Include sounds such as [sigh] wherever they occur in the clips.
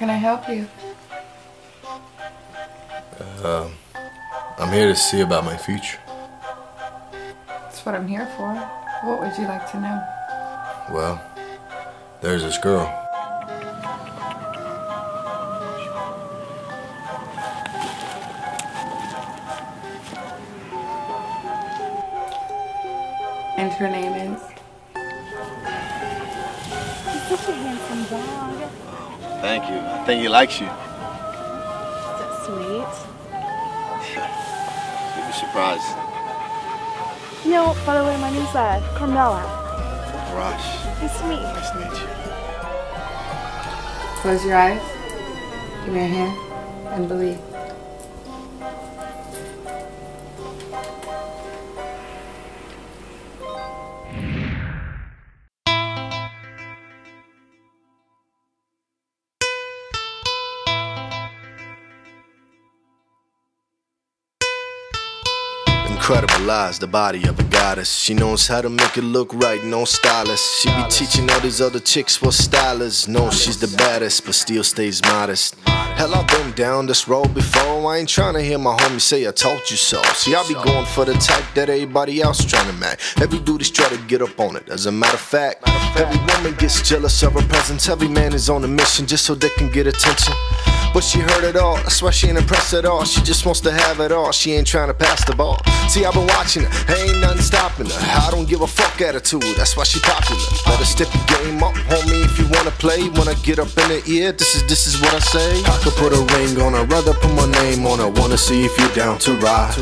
Can I help you? Um, I'm here to see about my future. That's what I'm here for. What would you like to know? Well, there's this girl. And her name is? Thank you. I think he likes you. So sweet. [laughs] You'd be surprised. You know, by the way, my name's uh, Carmela. Arash, Nice to meet you. nice to meet you. Close your eyes. Give me your hand and believe. Incredible the body of a goddess. She knows how to make it look right, no stylist. She be teaching all these other chicks what stylists. No, she's the baddest, but still stays modest. Hell, I've been down this road before. I ain't trying to hear my homie say I told you so. See, I be going for the type that everybody else trying to match. Every dude is trying to get up on it. As a matter of fact, every woman gets jealous of her presence. Every man is on a mission just so they can get attention. But she heard it all, that's why she ain't impressed at all. She just wants to have it all, she ain't trying to pass the ball. See, I've been watching her, ain't nothing stopping her. I don't give a fuck attitude, that's why she popular. Better step your game up, homie, if you wanna play. I get up in the ear, this is this is what I say. I could put a ring on her, rather put my name on her. Wanna see if you're down to ride.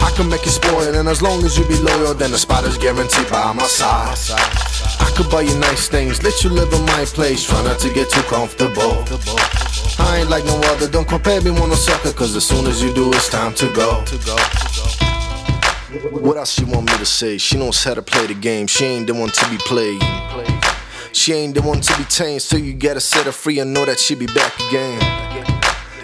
I can make you spoil, and as long as you be loyal, then the spot is guaranteed by my side. I could buy you nice things, let you live in my place. Try not to get too comfortable. I ain't like no other, don't compare me with no sucker, cause as soon as you do, it's time to go. What else she want me to say? She knows how to play the game, she ain't the one to be played. She ain't the one to be tamed, so you gotta set her free and know that she be back again.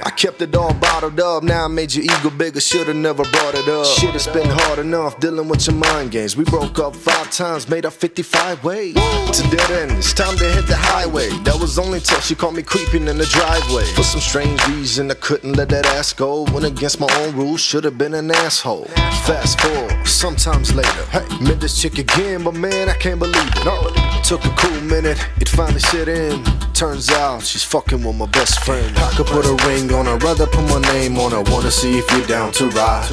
I kept it all bottled up, now I made your ego bigger, should've never brought it up. Shit, it's been hard enough dealing with your mind games. We broke up five times, made up 55 ways. To dead end, it's time to hit the highway. That was only till she caught me creeping in the driveway. For some strange reason, I couldn't let that ass go. Went against my own rules, should've been an asshole. Fast forward, sometimes later. Hey, met this chick again, but man, I can't believe it. Oh, took a cool minute, it finally set in. Turns out she's fucking with my best friend. I could put a ring on her, rather put my name on her. Wanna see if you're down to ride.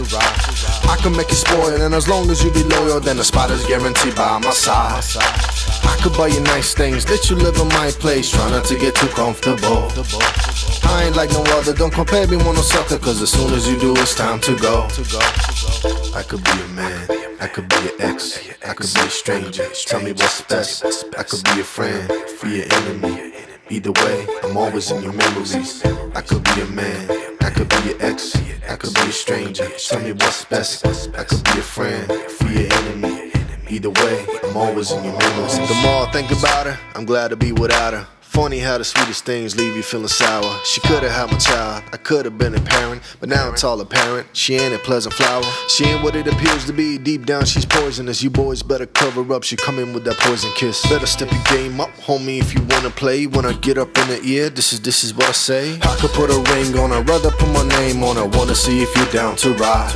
I can make you spoil, and as long as you be loyal, then the spot is guaranteed by my side. I could buy you nice things, let you live in my place. Try not to get too comfortable. I ain't like no other, don't compare me with no sucker, cause as soon as you do, it's time to go. I could be a man, I could be your ex, I could be a stranger. Tell me what's best. I could be a friend, for your enemy. Either way, I'm always in your memories. I could be a man, I could be your ex, I could be a stranger. Tell me what's best. I could be a friend, for your enemy. Either way, I'm always in your memories. The more I think about her, I'm glad to be without her. Funny how the sweetest things leave you feeling sour. She could've had my child, I could've been a parent, but now it's all apparent. She ain't a pleasant flower. She ain't what it appears to be. Deep down, she's poisonous. You boys better cover up. She come in with that poison kiss. Better step your game up, homie, if you wanna play. When I get up in the ear, this is this is what I say. I could put a ring on her, rather put my name on her. Wanna see if you're down to ride.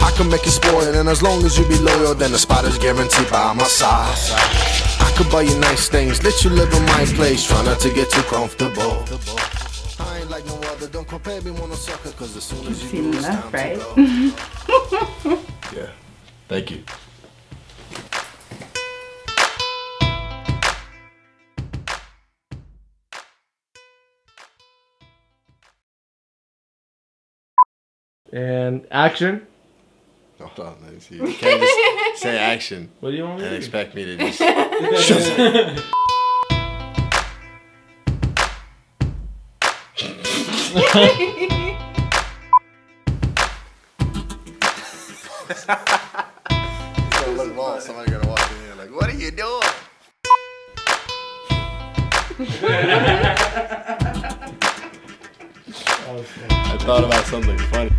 I can make you spoil, and as long as you be loyal, then the spot is guaranteed by my side. I could buy you nice things, let you live in my place. Try not to get too comfortable. I ain't like no other, don't compare me with no sucker, cause as soon as you do, it's enough, time right? [laughs] yeah, thank you. And action. Hold on, let me see. You can't just [laughs] say action What do you want me and to do? expect me to [laughs] just shut up. Somebody gonna walk in here like, what are you doing? I thought about something funny.